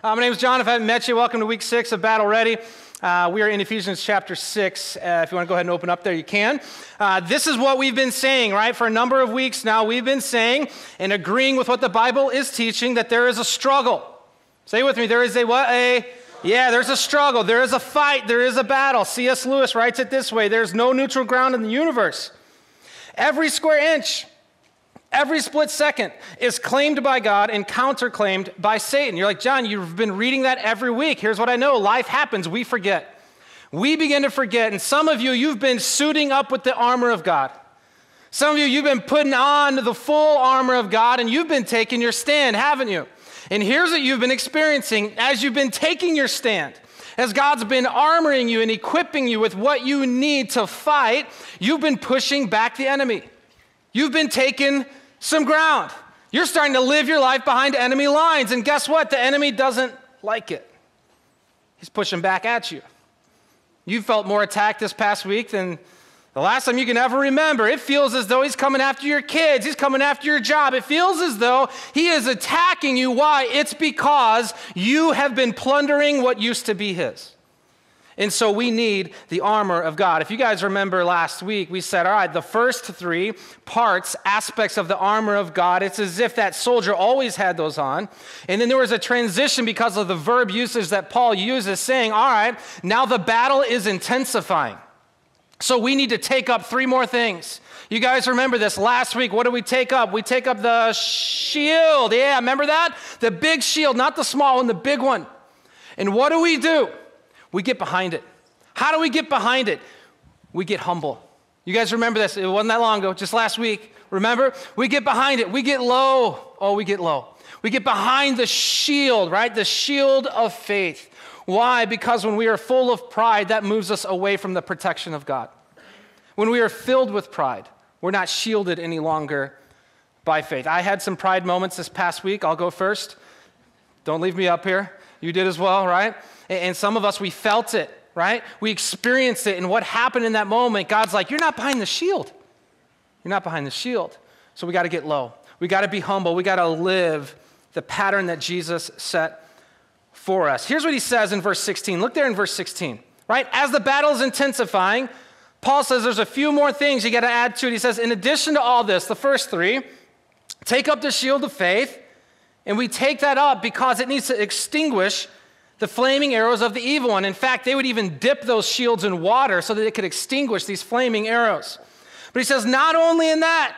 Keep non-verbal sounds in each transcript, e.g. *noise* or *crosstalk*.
Uh, my name is Jon. If I haven't met you, welcome to week six of Battle Ready. Uh, we are in Ephesians chapter 6. Uh, if you want to go ahead and open up there, you can. Uh, this is what we've been saying, right? For a number of weeks now, we've been saying and agreeing with what the Bible is teaching that there is a struggle. Say with me, there is a what? A yeah, there's a struggle. There is a fight. There is a battle. C.S. Lewis writes it this way there's no neutral ground in the universe. Every square inch, every split second is claimed by God and counterclaimed by Satan. You're like, Jon, you've been reading that every week. Here's what I know life happens. We forget. We begin to forget. And some of you, you've been suiting up with the armor of God. Some of you, you've been putting on the full armor of God and you've been taking your stand, haven't you? And here's what you've been experiencing as you've been taking your stand. As God's been armoring you and equipping you with what you need to fight, you've been pushing back the enemy. You've been taking some ground. You're starting to live your life behind enemy lines. And guess what? The enemy doesn't like it. He's pushing back at you. You felt more attacked this past week than the last time you can ever remember, it feels as though he's coming after your kids. He's coming after your job. It feels as though he is attacking you. Why? It's because you have been plundering what used to be his. And so we need the armor of God. If you guys remember last week, we said, all right, the first three parts, aspects of the armor of God, it's as if that soldier always had those on. And then there was a transition because of the verb usage that Paul uses, saying, all right, now the battle is intensifying. So we need to take up three more things. You guys remember this last week. What did we take up? We take up the shield. Yeah, remember that? The big shield, not the small one, the big one. And what do we do? We get behind it. How do we get behind it? We get humble. You guys remember this? It wasn't that long ago, just last week. Remember? We get behind it. We get low. Oh, we get low. We get behind the shield, right? The shield of faith. Why? Because when we are full of pride, that moves us away from the protection of God. When we are filled with pride, we're not shielded any longer by faith. I had some pride moments this past week. I'll go first. Don't leave me up here. You did as well, right? And some of us, we felt it, right? We experienced it. And what happened in that moment, God's like, You're not behind the shield. You're not behind the shield. So we got to get low. We got to be humble. We got to live the pattern that Jesus set for us. Here's what he says in verse 16. Look there in verse 16, right? As the battle is intensifying, Paul says there's a few more things you got to add to it. He says, in addition to all this, the first three, take up the shield of faith. And we take that up because it needs to extinguish the flaming arrows of the evil one. In fact, they would even dip those shields in water so that it could extinguish these flaming arrows. But he says, not only in that,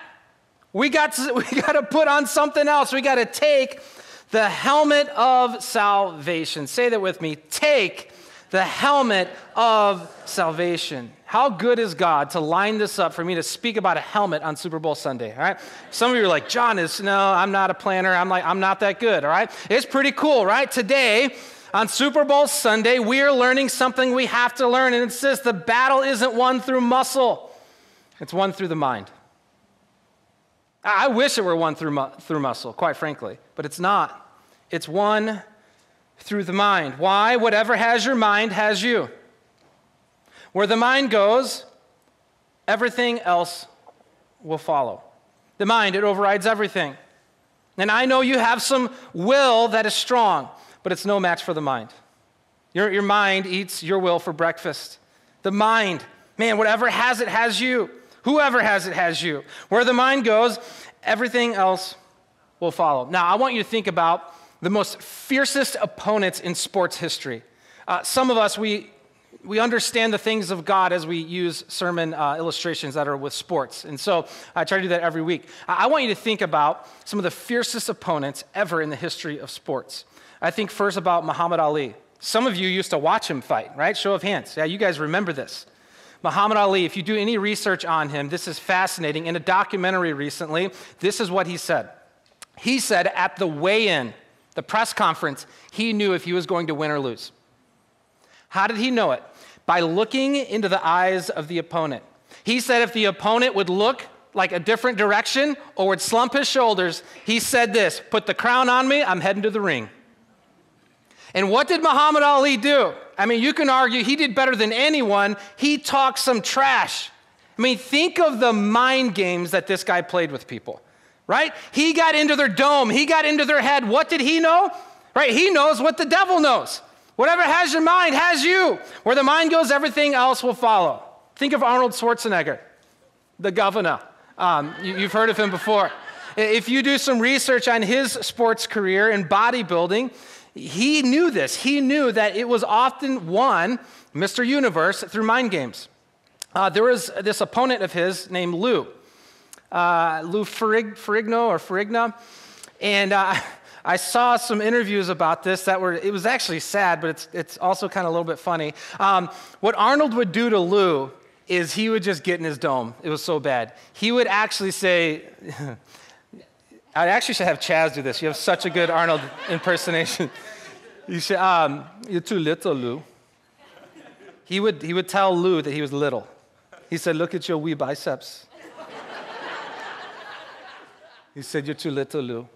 we got to, *laughs* we got to put on something else. We got to take the helmet of salvation. Say that with me. Take the helmet of salvation. How good is God to line this up for me to speak about a helmet on Super Bowl Sunday? All right. Some of you are like, Jon is no, I'm not a planner. I'm like, I'm not that good. All right. It's pretty cool, right? Today, on Super Bowl Sunday, we are learning something we have to learn, and it says the battle isn't won through muscle, it's won through the mind. I wish it were won through, mu- through muscle, quite frankly, but it's not. It's won through the mind. Why? Whatever has your mind has you. Where the mind goes, everything else will follow. The mind, it overrides everything. And I know you have some will that is strong, but it's no match for the mind. Your, your mind eats your will for breakfast. The mind, man, whatever has it has you. Whoever has it has you. Where the mind goes, everything else will follow. Now, I want you to think about the most fiercest opponents in sports history. Uh, some of us, we, we understand the things of God as we use sermon uh, illustrations that are with sports. And so I try to do that every week. I want you to think about some of the fiercest opponents ever in the history of sports. I think first about Muhammad Ali. Some of you used to watch him fight, right? Show of hands. Yeah, you guys remember this. Muhammad Ali, if you do any research on him, this is fascinating. In a documentary recently, this is what he said. He said at the weigh in, the press conference, he knew if he was going to win or lose. How did he know it? By looking into the eyes of the opponent. He said if the opponent would look like a different direction or would slump his shoulders, he said this Put the crown on me, I'm heading to the ring. And what did Muhammad Ali do? I mean, you can argue he did better than anyone. He talked some trash. I mean, think of the mind games that this guy played with people, right? He got into their dome, he got into their head. What did he know? right? He knows what the devil knows. Whatever has your mind has you. Where the mind goes, everything else will follow. Think of Arnold Schwarzenegger, the governor. Um, you, you've heard of him before. If you do some research on his sports career in bodybuilding, he knew this. He knew that it was often won, Mr. Universe, through mind games. Uh, there was this opponent of his named Lou, uh, Lou Ferrig, Ferrigno or Ferrigna, and uh, *laughs* I saw some interviews about this that were, it was actually sad, but it's, it's also kind of a little bit funny. Um, what Arnold would do to Lou is he would just get in his dome. It was so bad. He would actually say, *laughs* I actually should have Chaz do this. You have such a good Arnold impersonation. *laughs* You should, um, you're too little, Lou. He would, he would tell Lou that he was little. He said, Look at your wee biceps. he said, You're too little, Lou.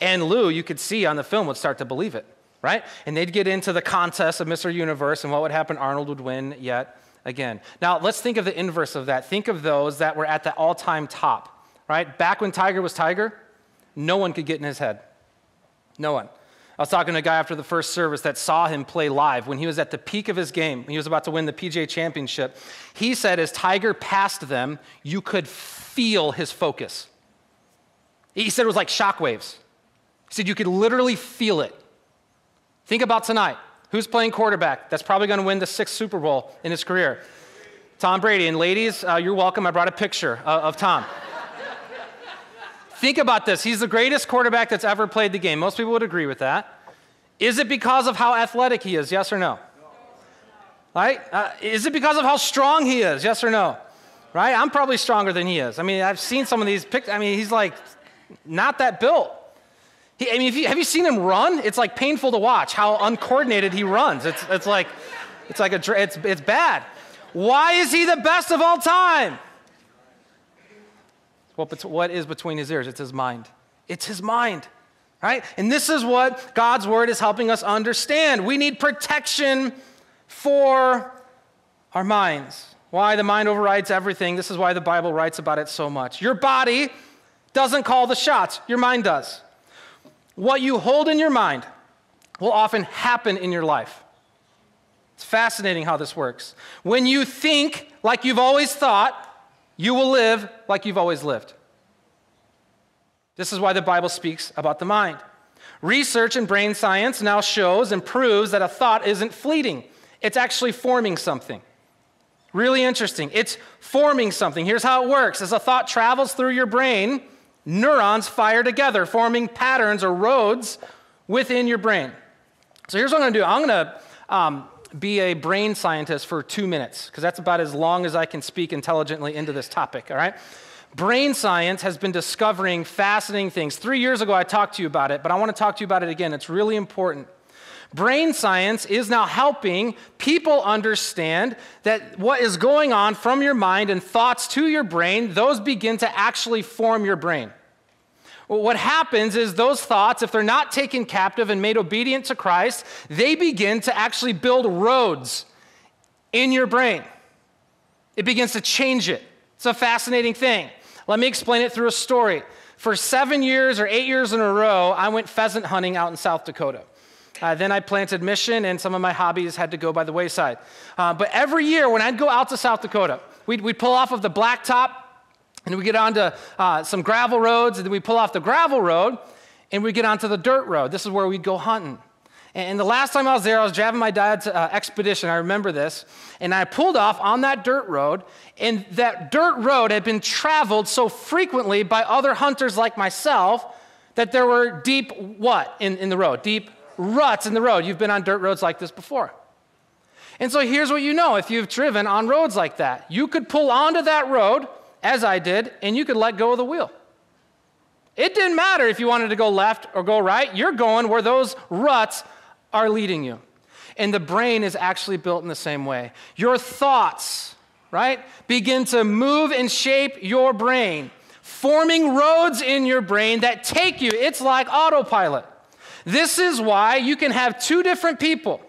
And Lou, you could see on the film, would start to believe it, right? And they'd get into the contest of Mr. Universe, and what would happen? Arnold would win yet again. Now, let's think of the inverse of that. Think of those that were at the all time top, right? Back when Tiger was Tiger, no one could get in his head. No one. I was talking to a guy after the first service that saw him play live when he was at the peak of his game. He was about to win the PGA championship. He said, as Tiger passed them, you could feel his focus. He said it was like shockwaves. He said you could literally feel it. Think about tonight. Who's playing quarterback? That's probably going to win the sixth Super Bowl in his career. Tom Brady. And ladies, uh, you're welcome. I brought a picture uh, of Tom. Think about this. He's the greatest quarterback that's ever played the game. Most people would agree with that. Is it because of how athletic he is? Yes or no? Right? Uh, is it because of how strong he is? Yes or no? Right? I'm probably stronger than he is. I mean, I've seen some of these pictures. I mean, he's like not that built. He, I mean, you, have you seen him run? It's like painful to watch how uncoordinated he runs. It's, it's like, it's like a, it's, it's bad. Why is he the best of all time? Well, what is between his ears? It's his mind. It's his mind, right? And this is what God's word is helping us understand. We need protection for our minds. Why the mind overrides everything. This is why the Bible writes about it so much. Your body doesn't call the shots, your mind does. What you hold in your mind will often happen in your life. It's fascinating how this works. When you think like you've always thought, you will live like you've always lived. This is why the Bible speaks about the mind. Research in brain science now shows and proves that a thought isn't fleeting, it's actually forming something. Really interesting. It's forming something. Here's how it works as a thought travels through your brain, neurons fire together, forming patterns or roads within your brain. So here's what I'm going to do I'm going to um, be a brain scientist for two minutes, because that's about as long as I can speak intelligently into this topic, all right? Brain science has been discovering fascinating things. Three years ago, I talked to you about it, but I want to talk to you about it again. It's really important. Brain science is now helping people understand that what is going on from your mind and thoughts to your brain, those begin to actually form your brain. What happens is those thoughts, if they're not taken captive and made obedient to Christ, they begin to actually build roads in your brain. It begins to change it. It's a fascinating thing. Let me explain it through a story. For seven years or eight years in a row, I went pheasant hunting out in South Dakota. Uh, then I planted mission, and some of my hobbies had to go by the wayside. Uh, but every year, when I'd go out to South Dakota, we'd, we'd pull off of the blacktop and we get onto uh, some gravel roads, and then we pull off the gravel road, and we get onto the dirt road. This is where we'd go hunting. And the last time I was there, I was driving my dad's uh, expedition. I remember this. And I pulled off on that dirt road, and that dirt road had been traveled so frequently by other hunters like myself that there were deep what in, in the road? Deep ruts in the road. You've been on dirt roads like this before. And so here's what you know if you've driven on roads like that you could pull onto that road as I did, and you could let go of the wheel. It didn't matter if you wanted to go left or go right, you're going where those ruts are leading you. And the brain is actually built in the same way. Your thoughts, right, begin to move and shape your brain, forming roads in your brain that take you. It's like autopilot. This is why you can have two different people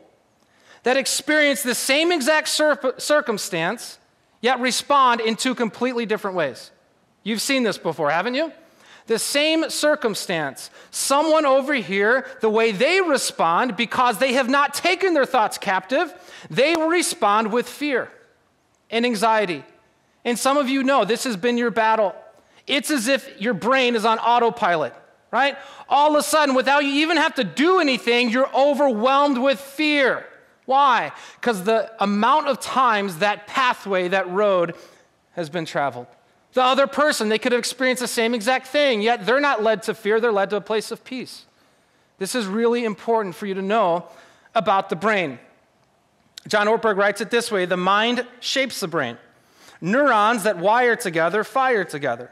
that experience the same exact circumstance yet respond in two completely different ways. You've seen this before, haven't you? the same circumstance, someone over here, the way they respond, because they have not taken their thoughts captive, they respond with fear and anxiety. And some of you know this has been your battle. It's as if your brain is on autopilot, right? All of a sudden, without you even have to do anything, you're overwhelmed with fear. Why? Because the amount of times that pathway, that road, has been traveled. The other person, they could have experienced the same exact thing, yet they're not led to fear, they're led to a place of peace. This is really important for you to know about the brain. John Ortberg writes it this way the mind shapes the brain. Neurons that wire together fire together.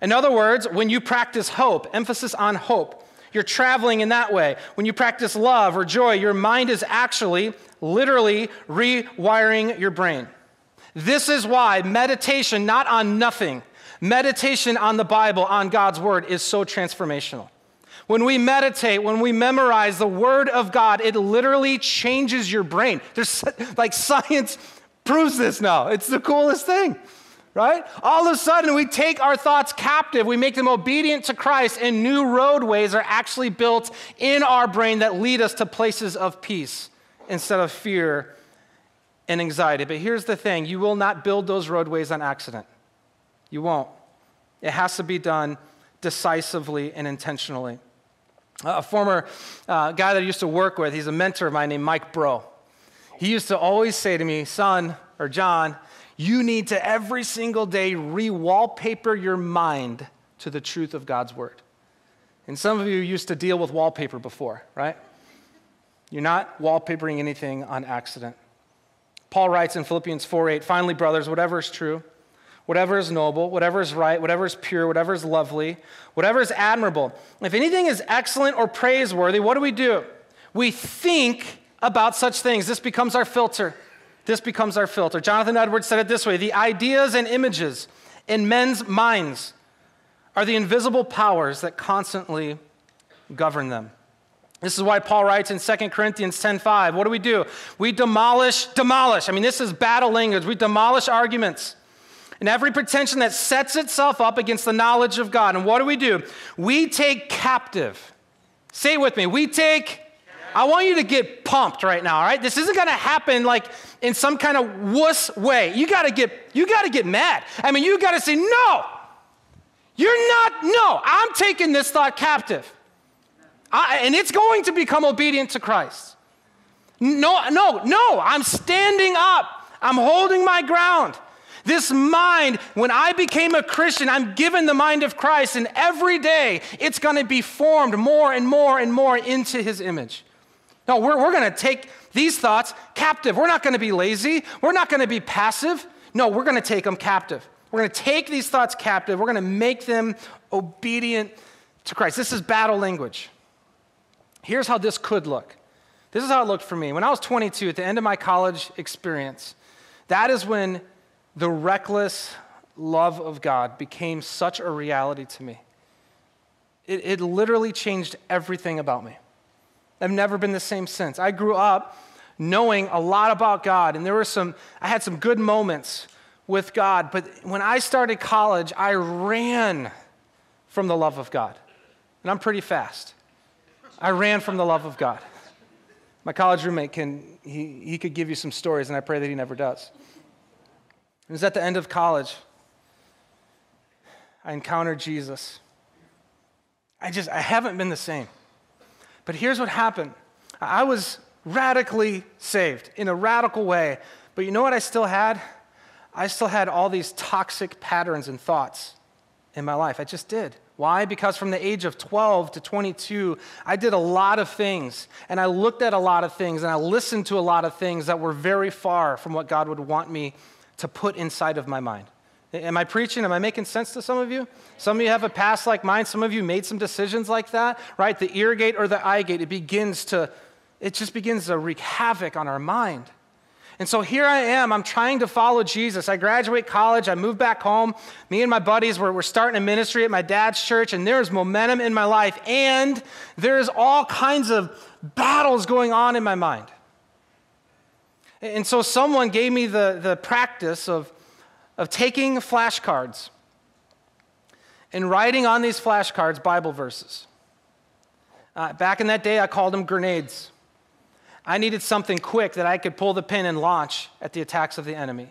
In other words, when you practice hope, emphasis on hope, you're traveling in that way. When you practice love or joy, your mind is actually, literally rewiring your brain. This is why meditation, not on nothing, meditation on the Bible, on God's Word, is so transformational. When we meditate, when we memorize the Word of God, it literally changes your brain. There's like *laughs* science proves this now. It's the coolest thing, right? All of a sudden, we take our thoughts captive, we make them obedient to Christ, and new roadways are actually built in our brain that lead us to places of peace instead of fear and anxiety. But here's the thing you will not build those roadways on accident. You won't. It has to be done decisively and intentionally. A former uh, guy that I used to work with, he's a mentor of mine named Mike Bro. He used to always say to me, son or Jon, you need to every single day re wallpaper your mind to the truth of God's word. And some of you used to deal with wallpaper before, right? You're not wallpapering anything on accident. Paul writes in Philippians 4 8, finally, brothers, whatever is true, whatever is noble, whatever is right, whatever is pure, whatever is lovely, whatever is admirable, if anything is excellent or praiseworthy, what do we do? We think about such things. This becomes our filter. This becomes our filter. Jonathan Edwards said it this way the ideas and images in men's minds are the invisible powers that constantly govern them. This is why Paul writes in 2 Corinthians 10:5, what do we do? We demolish, demolish. I mean, this is battle language. We demolish arguments and every pretension that sets itself up against the knowledge of God. And what do we do? We take captive. Say it with me. We take I want you to get pumped right now, all right? This isn't gonna happen like in some kind of wuss way. You gotta get, you gotta get mad. I mean, you gotta say, no, you're not, no, I'm taking this thought captive. I, and it's going to become obedient to Christ. No, no, no, I'm standing up. I'm holding my ground. This mind, when I became a Christian, I'm given the mind of Christ, and every day it's going to be formed more and more and more into his image. No, we're, we're going to take these thoughts captive. We're not going to be lazy. We're not going to be passive. No, we're going to take them captive. We're going to take these thoughts captive. We're going to make them obedient to Christ. This is battle language. Here's how this could look. This is how it looked for me. When I was 22, at the end of my college experience, that is when the reckless love of God became such a reality to me. It, it literally changed everything about me. I've never been the same since. I grew up knowing a lot about God, and there were some, I had some good moments with God, but when I started college, I ran from the love of God. And I'm pretty fast. I ran from the love of God. My college roommate can, he, he could give you some stories, and I pray that he never does. It was at the end of college. I encountered Jesus. I just, I haven't been the same. But here's what happened I was radically saved in a radical way. But you know what I still had? I still had all these toxic patterns and thoughts in my life. I just did. Why? Because from the age of 12 to 22, I did a lot of things, and I looked at a lot of things, and I listened to a lot of things that were very far from what God would want me to put inside of my mind. Am I preaching? Am I making sense to some of you? Some of you have a past like mine. Some of you made some decisions like that, right? The ear gate or the eye gate, it begins to, it just begins to wreak havoc on our mind. And so here I am, I'm trying to follow Jesus. I graduate college, I move back home. Me and my buddies, we're, we're starting a ministry at my dad's church, and there's momentum in my life, and there's all kinds of battles going on in my mind. And so someone gave me the, the practice of of taking flashcards and writing on these flashcards Bible verses. Uh, back in that day, I called them grenades. I needed something quick that I could pull the pin and launch at the attacks of the enemy.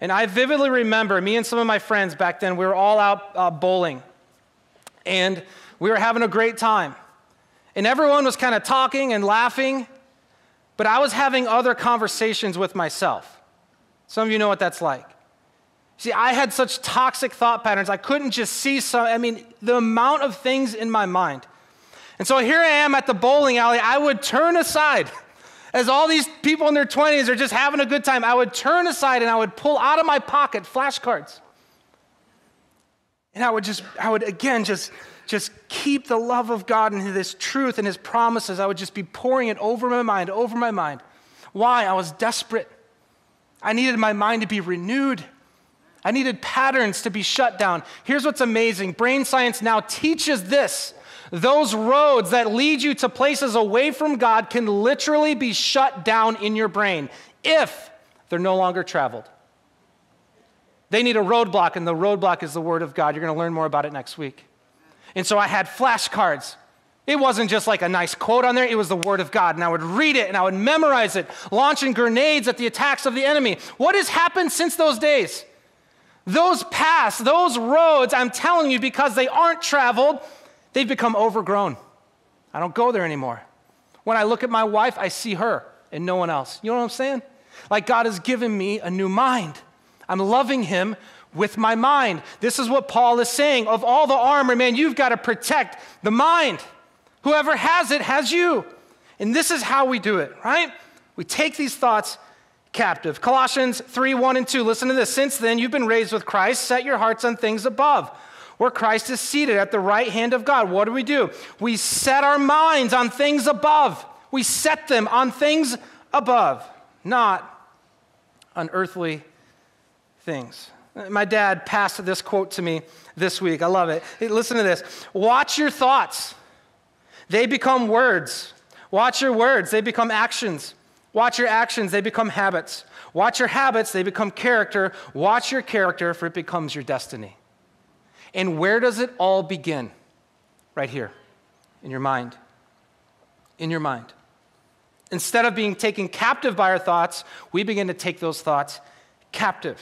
And I vividly remember me and some of my friends back then, we were all out uh, bowling. And we were having a great time. And everyone was kind of talking and laughing, but I was having other conversations with myself. Some of you know what that's like. See, I had such toxic thought patterns. I couldn't just see some, I mean, the amount of things in my mind. And so here I am at the bowling alley. I would turn aside as all these people in their 20s are just having a good time. I would turn aside and I would pull out of my pocket flashcards. And I would just, I would again just, just keep the love of God and His truth and His promises. I would just be pouring it over my mind, over my mind. Why? I was desperate. I needed my mind to be renewed. I needed patterns to be shut down. Here's what's amazing brain science now teaches this. Those roads that lead you to places away from God can literally be shut down in your brain if they're no longer traveled. They need a roadblock, and the roadblock is the Word of God. You're going to learn more about it next week. And so I had flashcards. It wasn't just like a nice quote on there, it was the Word of God. And I would read it and I would memorize it, launching grenades at the attacks of the enemy. What has happened since those days? Those paths, those roads, I'm telling you, because they aren't traveled, they've become overgrown. I don't go there anymore. When I look at my wife, I see her and no one else. You know what I'm saying? Like God has given me a new mind. I'm loving him with my mind. This is what Paul is saying. Of all the armor, man, you've got to protect the mind. Whoever has it has you. And this is how we do it, right? We take these thoughts captive. Colossians 3 1 and 2. Listen to this. Since then, you've been raised with Christ. Set your hearts on things above, where Christ is seated at the right hand of God. What do we do? We set our minds on things above. We set them on things above, not on earthly things. My dad passed this quote to me this week. I love it. Hey, listen to this Watch your thoughts, they become words. Watch your words, they become actions. Watch your actions, they become habits. Watch your habits, they become character. Watch your character, for it becomes your destiny. And where does it all begin? Right here, in your mind. In your mind. Instead of being taken captive by our thoughts, we begin to take those thoughts captive.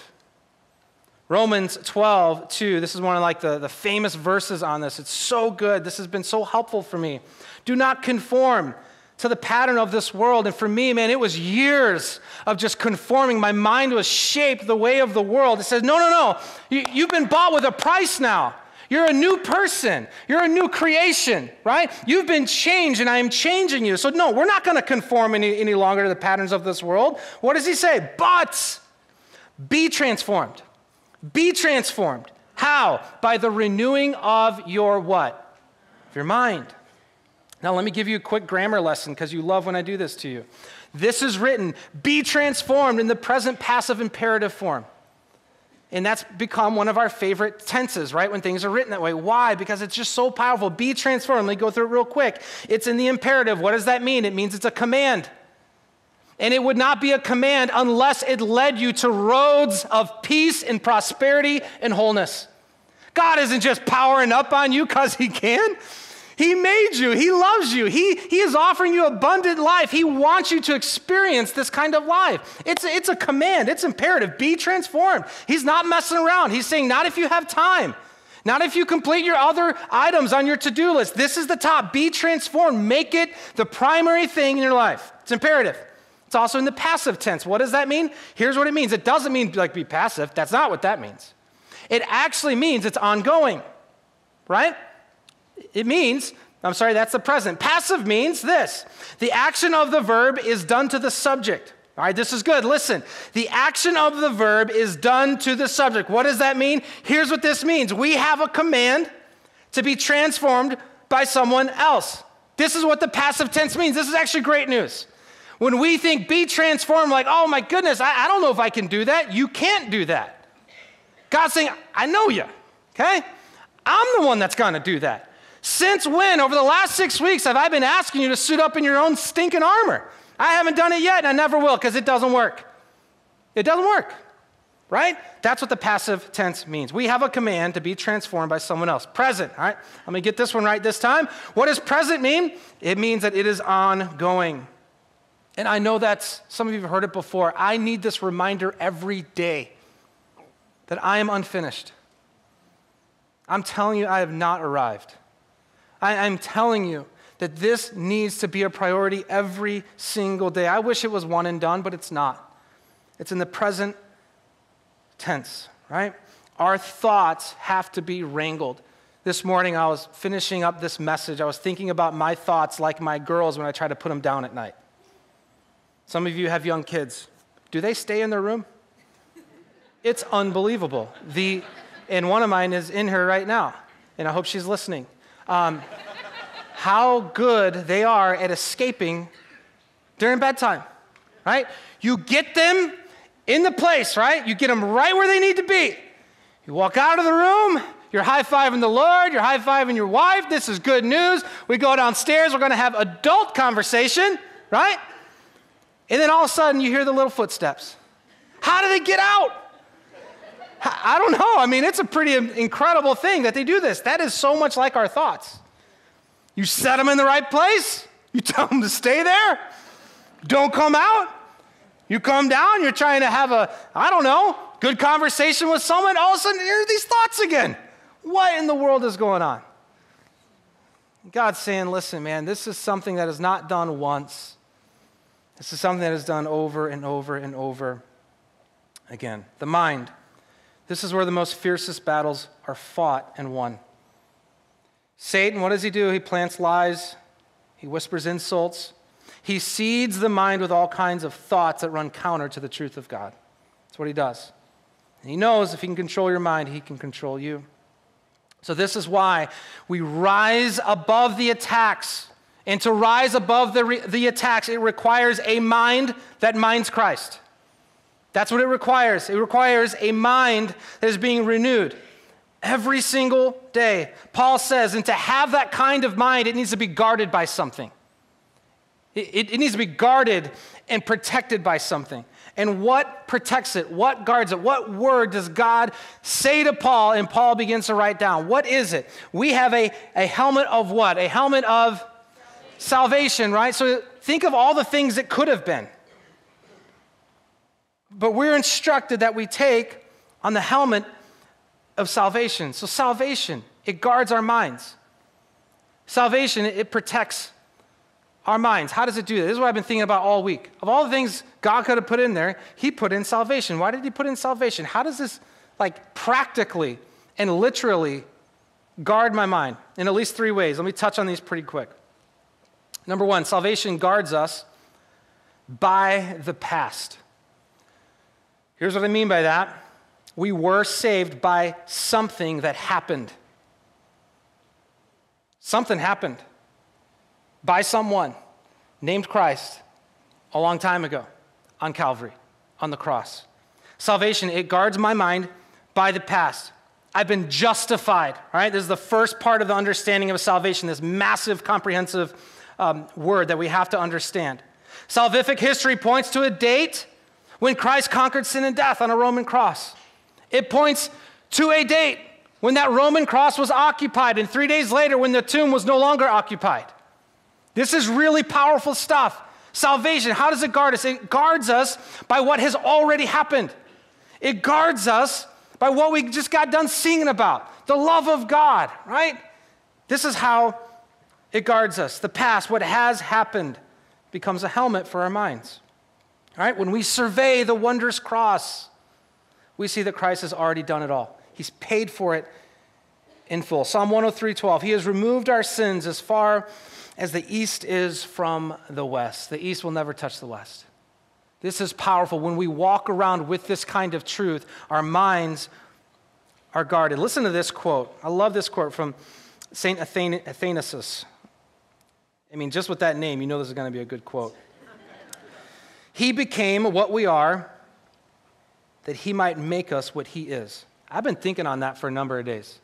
Romans 12, 2. This is one of like the, the famous verses on this. It's so good. This has been so helpful for me. Do not conform to the pattern of this world. And for me, man, it was years of just conforming. My mind was shaped the way of the world. It says, no, no, no. You, you've been bought with a price now. You're a new person. You're a new creation, right? You've been changed, and I am changing you. So, no, we're not going to conform any, any longer to the patterns of this world. What does he say? But be transformed be transformed. How? By the renewing of your what? Of your mind. Now, let me give you a quick grammar lesson because you love when I do this to you. This is written, be transformed in the present passive imperative form. And that's become one of our favorite tenses, right? When things are written that way. Why? Because it's just so powerful. Be transformed. Let me go through it real quick. It's in the imperative. What does that mean? It means it's a command. And it would not be a command unless it led you to roads of peace and prosperity and wholeness. God isn't just powering up on you because He can. He made you. He loves you. He, he is offering you abundant life. He wants you to experience this kind of life. It's, it's a command, it's imperative. Be transformed. He's not messing around. He's saying, not if you have time, not if you complete your other items on your to do list. This is the top. Be transformed. Make it the primary thing in your life. It's imperative. It's also in the passive tense. What does that mean? Here's what it means it doesn't mean like be passive. That's not what that means. It actually means it's ongoing, right? It means, I'm sorry, that's the present. Passive means this the action of the verb is done to the subject. All right, this is good. Listen, the action of the verb is done to the subject. What does that mean? Here's what this means we have a command to be transformed by someone else. This is what the passive tense means. This is actually great news. When we think be transformed, like, oh my goodness, I, I don't know if I can do that, you can't do that. God's saying, I know you, okay? I'm the one that's gonna do that. Since when, over the last six weeks, have I been asking you to suit up in your own stinking armor? I haven't done it yet, and I never will because it doesn't work. It doesn't work. right? That's what the passive tense means. We have a command to be transformed by someone else. Present, all right? Let me get this one right this time. What does present mean? It means that it is ongoing. And I know that some of you have heard it before. I need this reminder every day that I am unfinished. I'm telling you, I have not arrived. I, am telling you that this needs to be a priority every single day. I wish it was one and done, but it's not. It's in the present tense, right? Our thoughts have to be wrangled. This morning, I was finishing up this message. I was thinking about my thoughts like my girls when I try to put them down at night. Some of you have young kids. Do they stay in their room? It's unbelievable. The, and one of mine is in her right now, and I hope she's listening. Um, how good they are at escaping during bedtime, right? You get them in the place, right? You get them right where they need to be. You walk out of the room, you're high fiving the Lord, you're high fiving your wife. This is good news. We go downstairs, we're going to have adult conversation, right? And then all of a sudden, you hear the little footsteps. How do they get out? I don't know. I mean, it's a pretty incredible thing that they do this. That is so much like our thoughts. You set them in the right place, you *laughs* tell them to stay there, don't come out. You come down, you're trying to have a, I don't know, good conversation with someone, all of a sudden, here are these thoughts again. What in the world is going on? God's saying, listen, man, this is something that is not done once. This is something that is done over and over and over again. The mind. This is where the most fiercest battles are fought and won. Satan, what does he do? He plants lies, he whispers insults, he seeds the mind with all kinds of thoughts that run counter to the truth of God. That's what he does. And he knows if he can control your mind, he can control you. So, this is why we rise above the attacks. And to rise above the, re- the attacks, it requires a mind that minds Christ. That's what it requires. It requires a mind that is being renewed every single day. Paul says, and to have that kind of mind, it needs to be guarded by something. It, it, needs to be guarded and protected by something. And what protects it? What guards it? What word does God say to Paul? And Paul begins to write down. What is it? We have a, a helmet of what? A helmet of salvation, salvation right? So think of all the things it could have been. But we're instructed that we take on the helmet of salvation. So, salvation, it guards our minds. Salvation, it protects our minds. How does it do that? This is what I've been thinking about all week. Of all the things God could have put in there, He put in salvation. Why did He put in salvation? How does this, like, practically and literally guard my mind? In at least three ways. Let me touch on these pretty quick. Number one, salvation guards us by the past. Here's what I mean by that we were saved by something that happened. Something happened by someone named Christ a long time ago on Calvary, on the cross. Salvation, it guards my mind by the past. I've been justified, right? This is the first part of the understanding of salvation, this massive, comprehensive um, word that we have to understand. Salvific history points to a date when Christ conquered sin and death on a Roman cross. It points to a date when that Roman cross was occupied, and three days later, when the tomb was no longer occupied. This is really powerful stuff. Salvation, how does it guard us? It guards us by what has already happened. It guards us by what we just got done singing about the love of God, right? This is how it guards us. The past, what has happened, becomes a helmet for our minds. Right? When we survey the wondrous cross, we see that Christ has already done it all. He's paid for it in full. Psalm 103:12. He has removed our sins as far as the east is from the west. The east will never touch the west. This is powerful. When we walk around with this kind of truth, our minds are guarded. Listen to this quote. I love this quote from St. Athanasius. I mean, just with that name, you know this is going to be a good quote. He became what we are that he might make us what he is. I've been thinking on that for a number of days.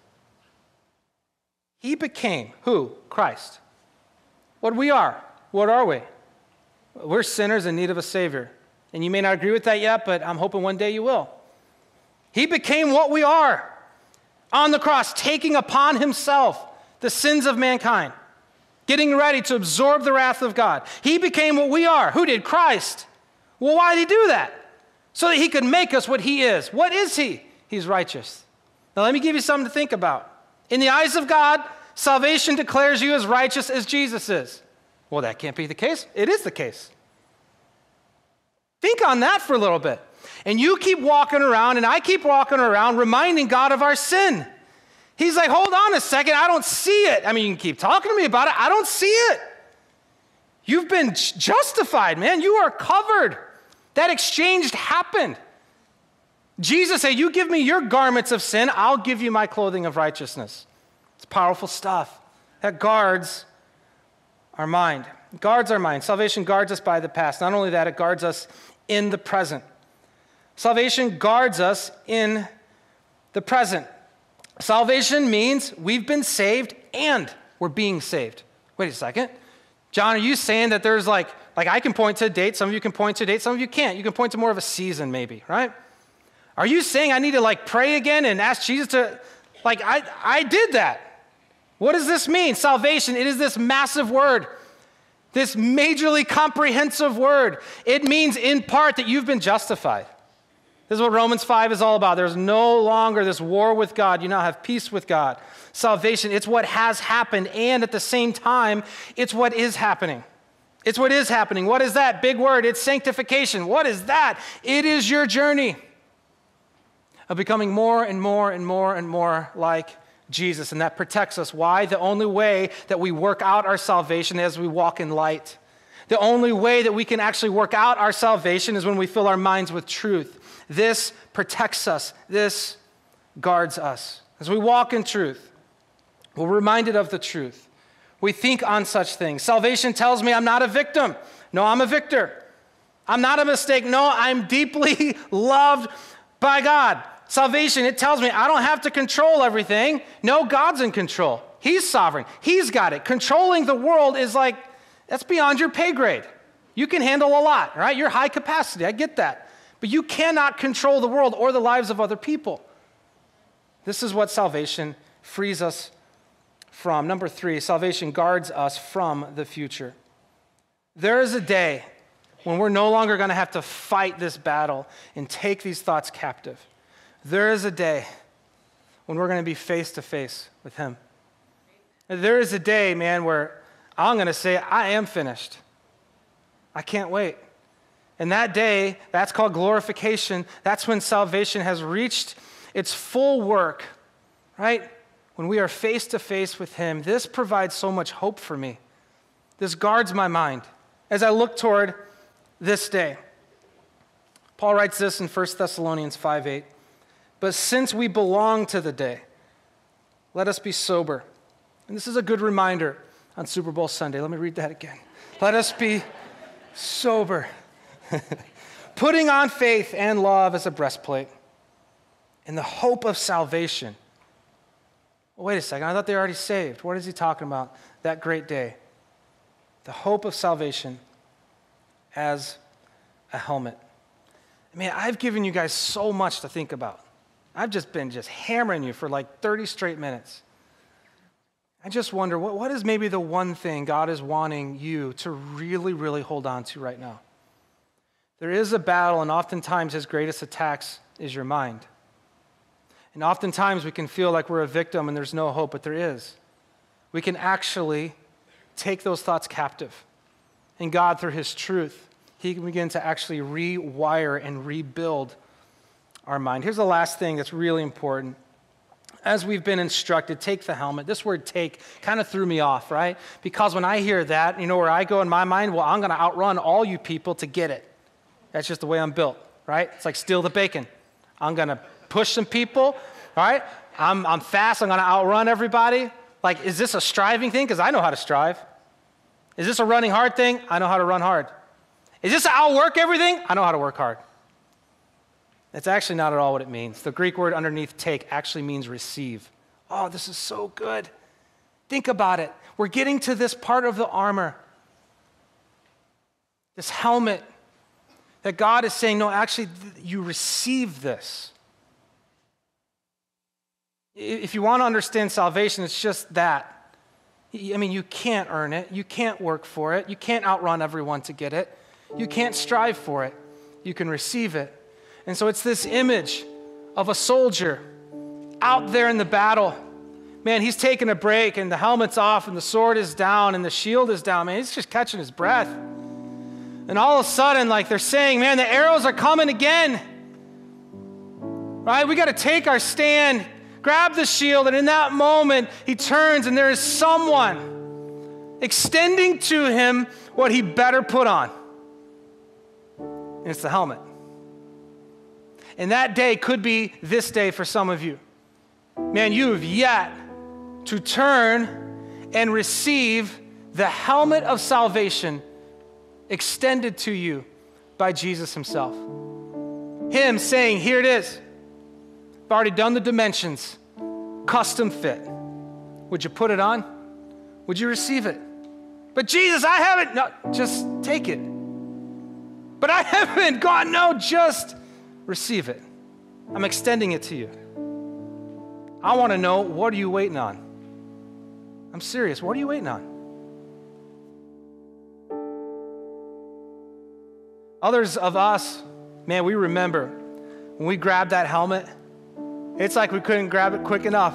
He became who? Christ. What we are. What are we? We're sinners in need of a Savior. And you may not agree with that yet, but I'm hoping one day you will. He became what we are on the cross, taking upon himself the sins of mankind, getting ready to absorb the wrath of God. He became what we are. Who did? Christ. Well, why did he do that? So that he could make us what he is. What is he? He's righteous. Now, let me give you something to think about. In the eyes of God, salvation declares you as righteous as Jesus is. Well, that can't be the case. It is the case. Think on that for a little bit. And you keep walking around, and I keep walking around reminding God of our sin. He's like, hold on a second, I don't see it. I mean, you can keep talking to me about it, I don't see it. You've been justified, man. You are covered. That exchange happened. Jesus said, You give me your garments of sin, I'll give you my clothing of righteousness. It's powerful stuff that guards our mind. Guards our mind. Salvation guards us by the past. Not only that, it guards us in the present. Salvation guards us in the present. Salvation means we've been saved and we're being saved. Wait a second. Jon, are you saying that there's like, like I can point to a date, some of you can point to a date, some of you can't. You can point to more of a season, maybe, right? Are you saying I need to like pray again and ask Jesus to, like, I, I did that. What does this mean? Salvation, it is this massive word, this majorly comprehensive word. It means in part that you've been justified. This is what Romans 5 is all about. There's no longer this war with God. You now have peace with God. Salvation, it's what has happened, and at the same time, it's what is happening. It's what is happening. What is that? Big word. It's sanctification. What is that? It is your journey of becoming more and more and more and more like Jesus, and that protects us. Why? The only way that we work out our salvation is we walk in light. The only way that we can actually work out our salvation is when we fill our minds with truth. This protects us, this guards us. As we walk in truth, we're reminded of the truth. We think on such things. Salvation tells me I'm not a victim. No, I'm a victor. I'm not a mistake. No, I'm deeply *laughs* loved by God. Salvation, it tells me I don't have to control everything. No, God's in control. He's sovereign. He's got it. Controlling the world is like, that's beyond your pay grade. You can handle a lot, right? You're high capacity. I get that. But you cannot control the world or the lives of other people. This is what salvation frees us from. Number three, salvation guards us from the future. There is a day when we're no longer going to have to fight this battle and take these thoughts captive. There is a day when we're going to be face to face with Him. There is a day, man, where I'm going to say, I am finished. I can't wait. And that day, that's called glorification. That's when salvation has reached its full work, right? When we are face to face with Him. This provides so much hope for me. This guards my mind as I look toward this day. Paul writes this in 1 Thessalonians 5 8. But since we belong to the day, let us be sober. And this is a good reminder on Super Bowl Sunday. Let me read that again. Let us be sober. *laughs* Putting on faith and love as a breastplate in the hope of salvation. Well, wait a second, I thought they already saved. What is he talking about? That great day. The hope of salvation as a helmet. I mean, I've given you guys so much to think about. I've just been just hammering you for like 30 straight minutes. I just wonder what, what is maybe the one thing God is wanting you to really, really hold on to right now? There is a battle, and oftentimes his greatest attacks is your mind. And oftentimes we can feel like we're a victim and there's no hope, but there is. We can actually take those thoughts captive. And God, through his truth, he can begin to actually rewire and rebuild our mind. Here's the last thing that's really important. As we've been instructed, take the helmet. This word take kind of threw me off, right? Because when I hear that, you know where I go in my mind? Well, I'm going to outrun all you people to get it. That's just the way I'm built, right? It's like steal the bacon. I'm going to push some people, all right? I'm, I'm fast. I'm to outrun everybody. Like, is this a striving thing? Because I know how to strive. Is this a running hard thing? I know how to run hard. Is this outwork everything? I know how to work hard. It's actually not at all what it means. The Greek word underneath take actually means receive. Oh, this is so good. Think about it. We're getting to this part of the armor, this helmet that God is saying, no, actually, you receive this. If you want to understand salvation, it's just that. I mean, you can't earn it. You can't work for it. You can't outrun everyone to get it. You can't strive for it. You can receive it. And so it's this image of a soldier out there in the battle. Man, he's taking a break and the helmet's off and the sword is down and the shield is down. Man, he's just catching his breath. And all of a sudden, like they're saying, man, the arrows are coming again. Right? We got to take our stand, grab the shield, and in that moment, he turns and there is someone extending to him what he better put on. And it's the helmet. And that day could be this day for some of you. Man, you have yet to turn and receive the helmet of salvation extended to you by Jesus Himself. Him saying, Here it is. I've already done the dimensions, custom fit. Would you put it on? Would you receive it? But Jesus, I haven't. No, just take it. But I *laughs* haven't. God, no, just receive it. I'm extending it to you. I want to know what are you waiting on? I'm serious. What are you waiting on? Others of us, man, we remember when we grabbed that helmet, it's like we couldn't grab it quick enough.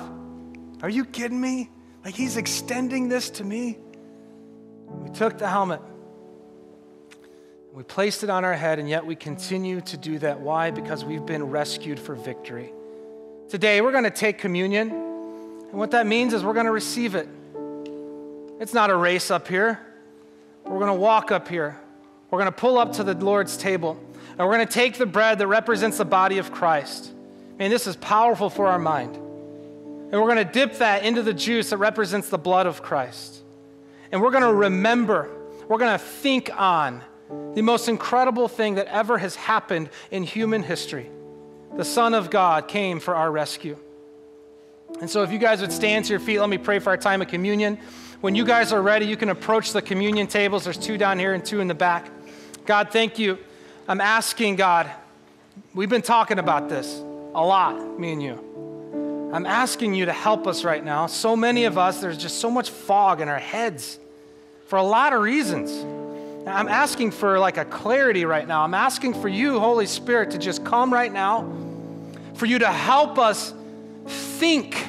Are you kidding me? Like he's extending this to me? We took the helmet, we placed it on our head, and yet we continue to do that. Why? Because we've been rescued for victory. Today, we're going to take communion, and what that means is we're going to receive it. It's not a race up here, we're going to walk up here. We're going to pull up to the Lord's table and we're going to take the bread that represents the body of Christ. Man, this is powerful for our mind. And we're going to dip that into the juice that represents the blood of Christ. And we're going to remember, we're going to think on the most incredible thing that ever has happened in human history. The Son of God came for our rescue. And so, if you guys would stand to your feet, let me pray for our time of communion. When you guys are ready, you can approach the communion tables. There's two down here and two in the back. God, thank you. I'm asking, God, we've been talking about this a lot, me and you. I'm asking you to help us right now. So many of us, there's just so much fog in our heads for a lot of reasons. I'm asking for like a clarity right now. I'm asking for you, Holy Spirit, to just come right now, for you to help us think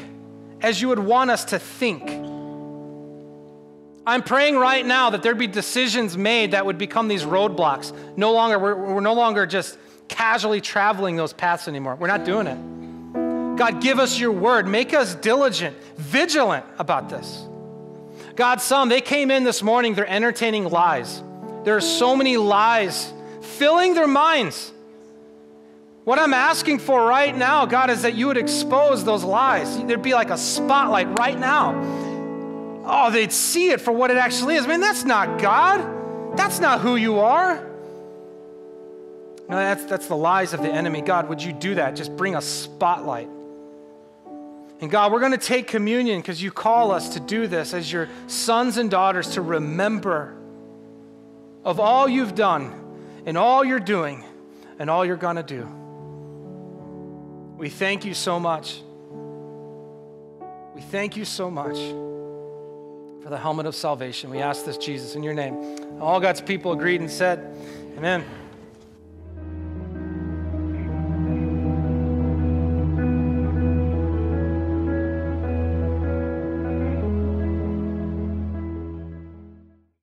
as you would want us to think. I'm praying right now that there'd be decisions made that would become these roadblocks. No longer, we're, we're no longer just casually traveling those paths anymore. We're not doing it. God, give us your word. Make us diligent, vigilant about this. God, some, they came in this morning, they're entertaining lies. There are so many lies filling their minds. What I'm asking for right now, God, is that you would expose those lies. There'd be like a spotlight right now oh, they'd see it for what it actually is. I mean, that's not God. That's not who you are. No, that's, that's the lies of the enemy. God, would you do that? Just bring a spotlight. And God, we're going to take communion because you call us to do this as your sons and daughters to remember of all you've done and all you're doing and all you're going to do. We thank you so much. We thank you so much for the helmet of salvation. We ask this, Jesus, in your name. All God's people agreed and said, Amen.